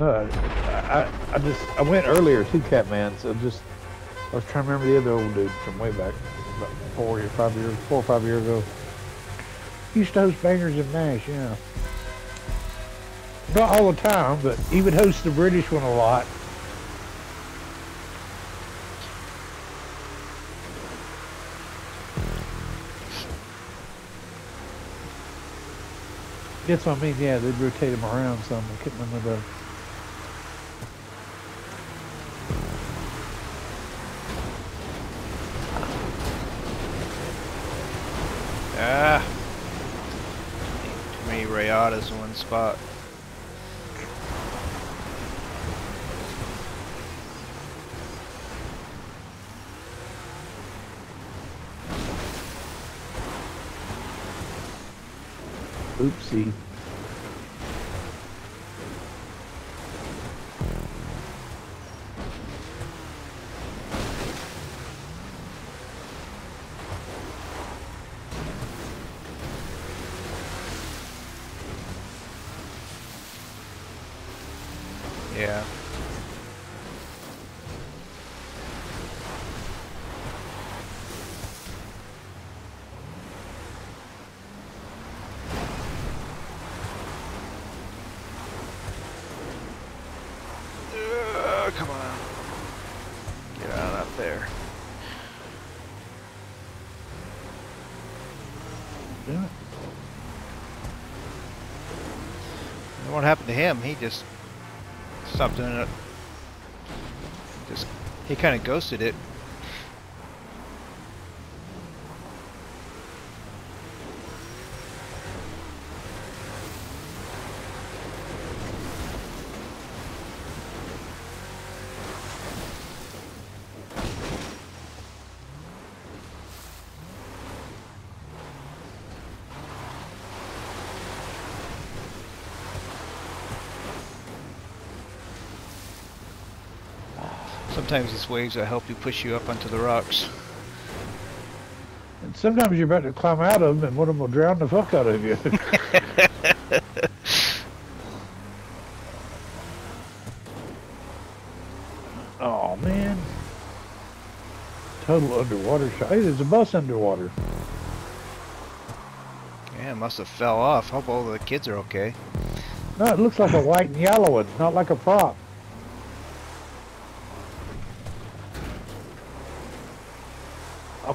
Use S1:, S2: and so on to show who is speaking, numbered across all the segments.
S1: No, I, I, I just I went earlier too, Catman. So just I was trying to remember the other old dude from way back, about four or five years, four or five years ago. He used to host Bangers and Mash, yeah. Not all the time, but he would host the British one a lot. That's what I mean, yeah, they'd rotate him around some. I can't remember the...
S2: Ah. Too many Spot.
S1: Oopsie.
S2: Yeah. Uh, come on. Get out up there. And What happened to him? He just stopped doing it. Just he kind of ghosted it. Sometimes these waves will help you push you up onto the rocks.
S1: And sometimes you're about to climb out of them and one of them will drown the fuck out of you. oh man. Total underwater shot. Hey, there's a bus underwater.
S2: Yeah, it must have fell off. Hope all the kids are okay.
S1: No, it looks like a white and yellow one, not like a prop.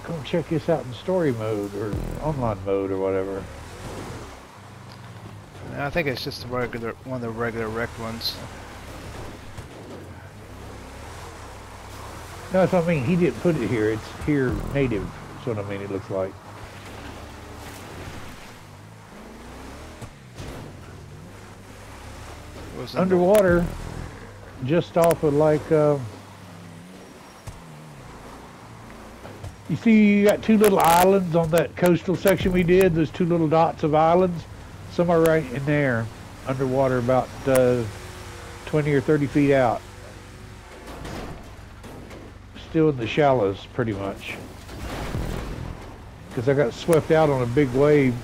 S1: Come check this out in story mode or online mode or whatever.
S2: I think it's just a regular one of the regular wrecked ones.
S1: No, that's what I mean. He didn't put it here. It's here native. That's what I mean. It looks like. Underwater, just off of like, uh, you see, you got two little islands on that coastal section we did. Those two little dots of islands. Some are right in there, underwater, about uh, 20 or 30 feet out. Still in the shallows, pretty much. Because I got swept out on a big wave,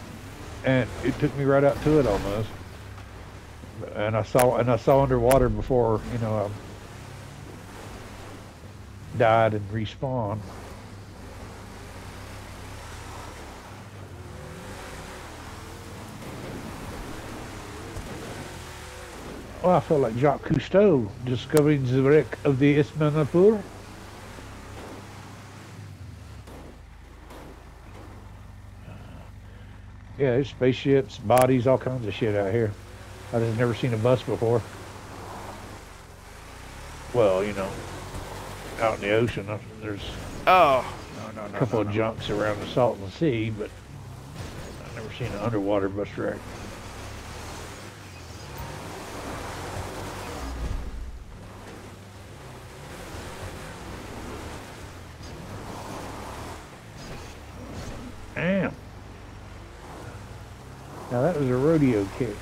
S1: and it took me right out to it almost and I saw and I saw underwater before you know I died and respawned. Well, I felt like Jacques Cousteau discovering the wreck of the Ismanapur. Yeah, there's spaceships, bodies, all kinds of shit out here. I've just never seen a bus before. Well, you know, out in the ocean, uh, there's
S2: Oh no no
S1: a couple
S2: no,
S1: of
S2: no.
S1: junks around the Salton Sea, but I've never seen an underwater bus wreck. Damn. Now that was a rodeo kick.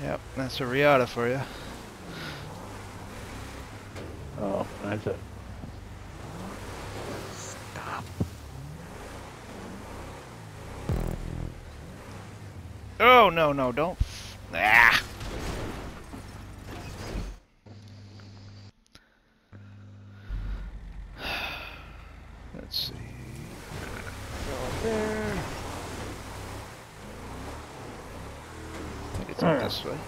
S2: Yep, that's a Riata for you.
S1: Oh, that's it.
S3: Stop.
S2: Oh, no, no, don't. Ah! Let's see.
S3: There.
S2: I think it's up this way.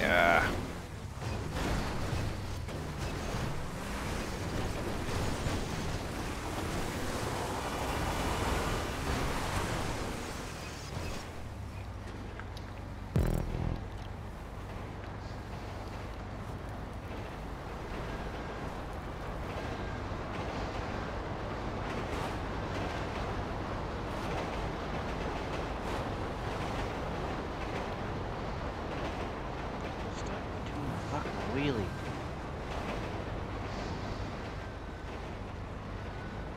S2: Yeah.
S3: Stuck doing a fucking wheelie.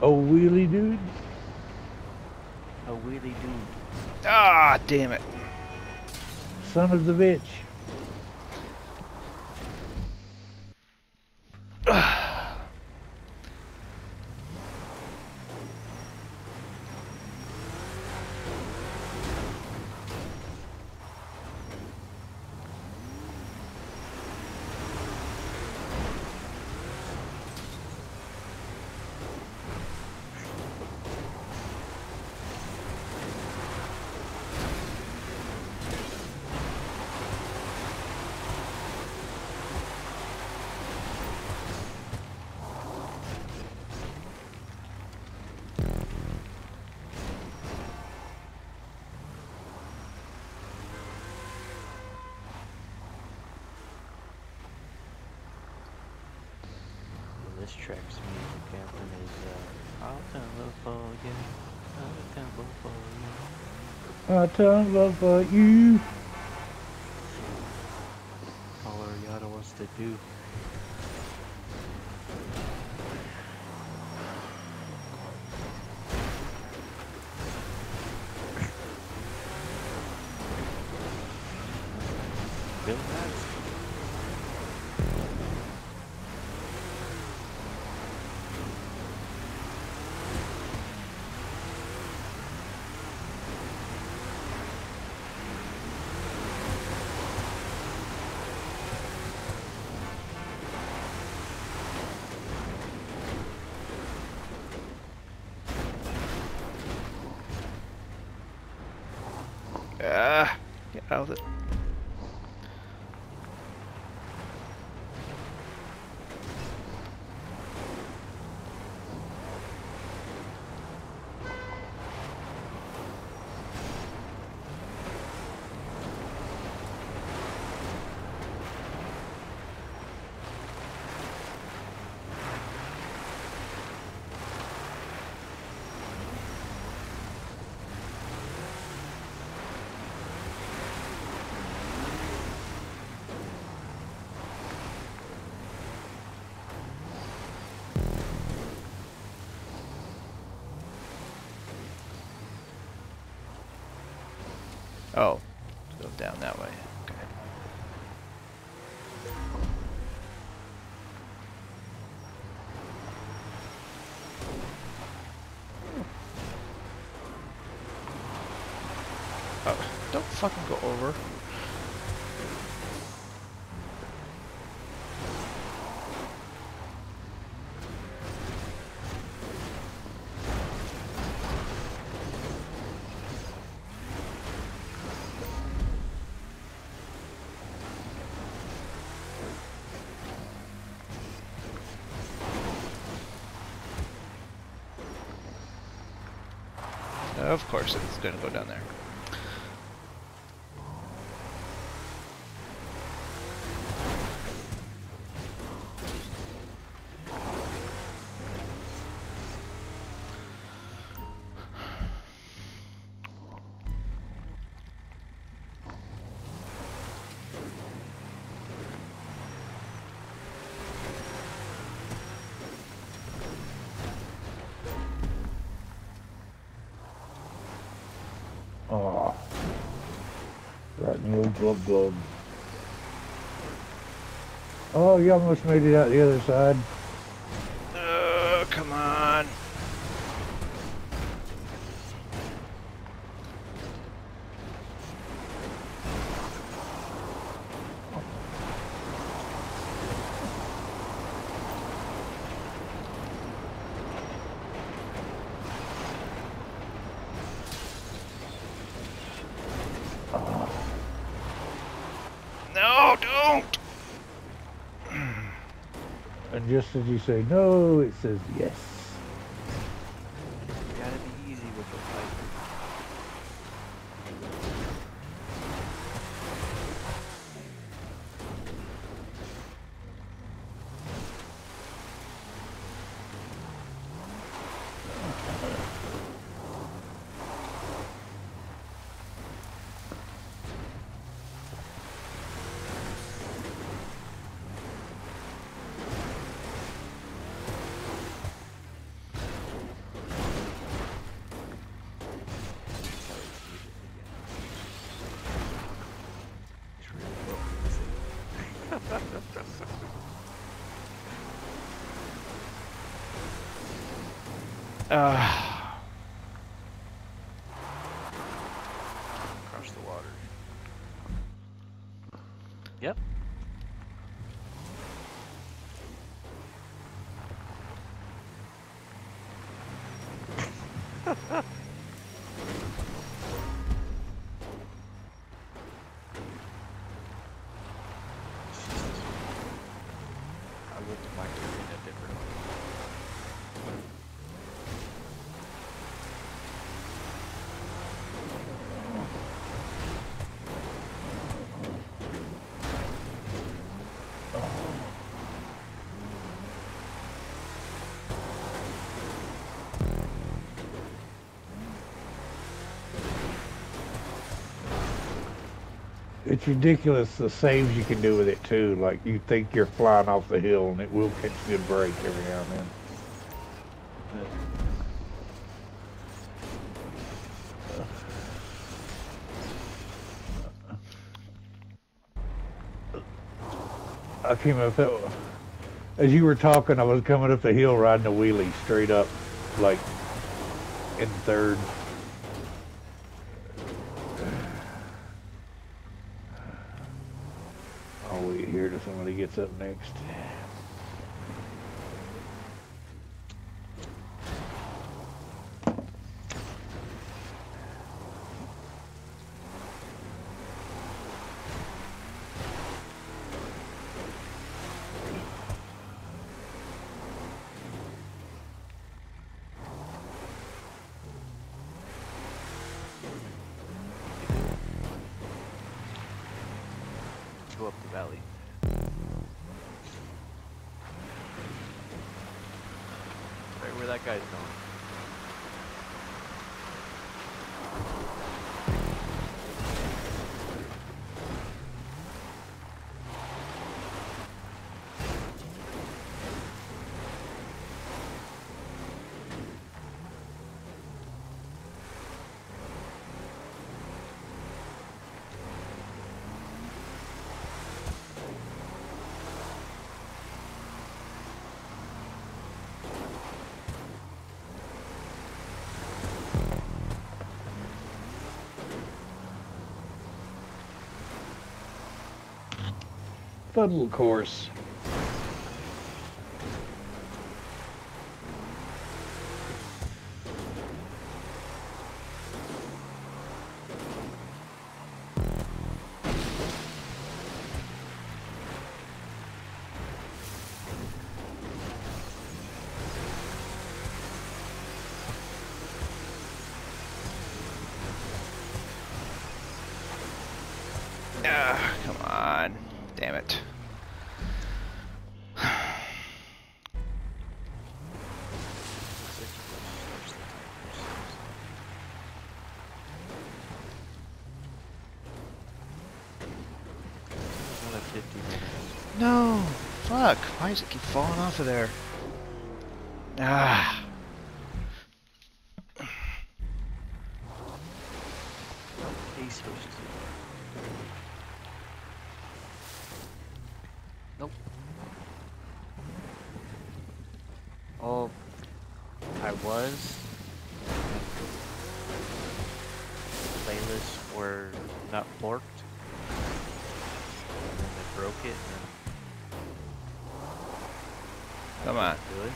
S1: Oh, wheelie dude.
S3: A wheelie dude.
S2: Ah, damn it.
S1: Son of the bitch.
S3: Well, this track's music is uh, I'll tumble for you. I'll tumble for you.
S1: I tumble for you.
S3: All Ariana wants to do. Bill Max.
S2: Ah, get out of it. Oh, go down that way. Okay. Oh, don't fucking go over. Of course it's gonna go down there.
S1: Right old glove glove. Oh, you almost made it out the other side.
S2: Oh, come on. No, don't!
S1: And just as you say no, it says yes.
S2: Uh,
S1: It's ridiculous the saves you can do with it too. Like you think you're flying off the hill and it will catch a good break every now and then. I came up that as you were talking, I was coming up the hill riding a wheelie straight up, like in third. I'll wait here till somebody gets up next.
S3: Go up the valley. Right where that guy's going.
S1: Fuddle course.
S2: Fuck! Why does it keep falling off of there? Ah!
S3: Nope. Oh, I was. Playlists were not forked. And broke it.
S2: Come on.
S3: then do it.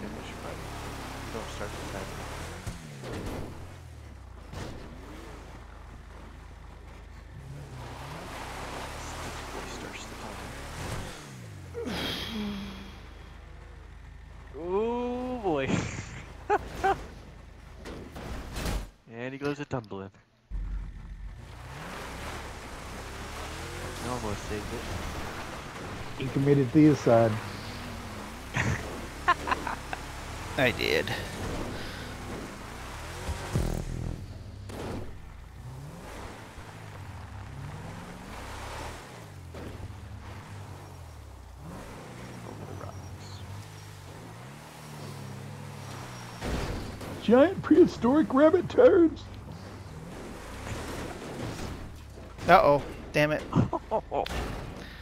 S3: Maybe we should probably don't start the timer. starts the timer. Oh boy. and he goes a tumbling. He almost saved it.
S1: He committed Theicide.
S2: I did.
S3: Over the rocks.
S1: Giant prehistoric rabbit turds.
S2: Uh-oh. Damn it.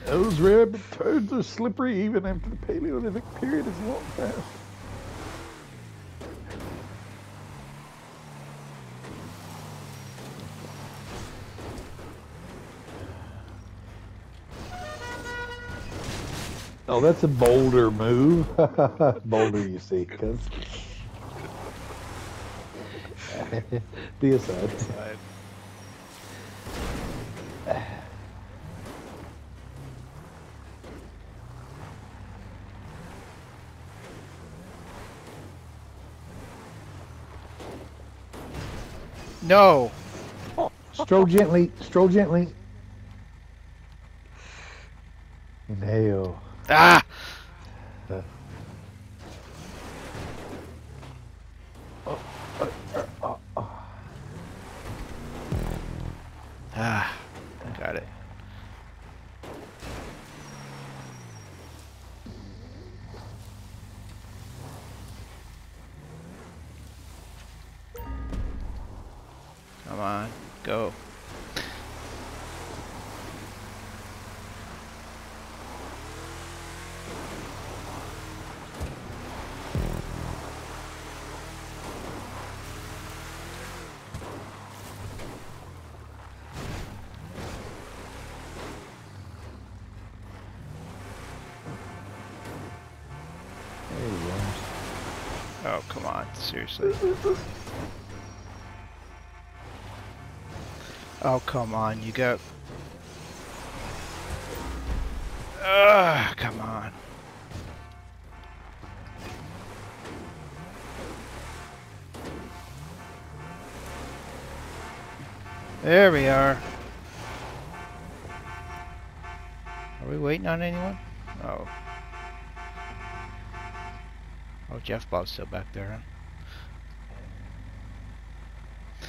S1: Those rabbit toads are slippery even after the Paleolithic period is long past. Oh, that's a boulder move. boulder, you see, cuz. Deicide.
S2: No!
S1: Stroll gently. Stroll gently. Inhale.
S2: Ah!
S1: Uh,
S2: come on. Seriously. Oh, come on. You got... Ugh, come on. There we are. Are we waiting on anyone? Oh. Oh, Jeff Bob's still back there, huh?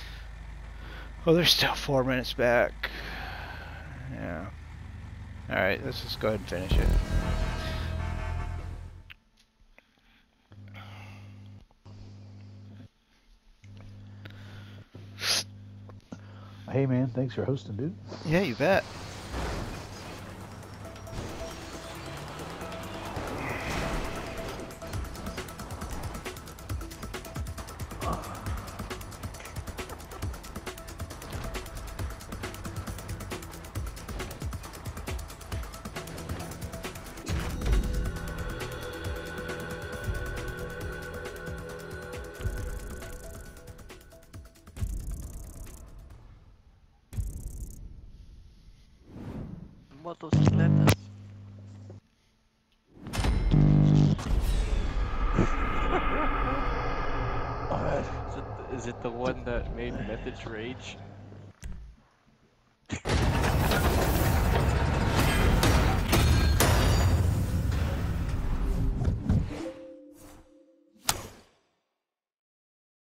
S2: Oh, there's still four minutes back. Yeah. Alright, let's just go ahead and finish it.
S1: Hey man, thanks for hosting, dude.
S2: Yeah, you bet.
S3: Motocicletas. Is it, is it the one that made Method's rage?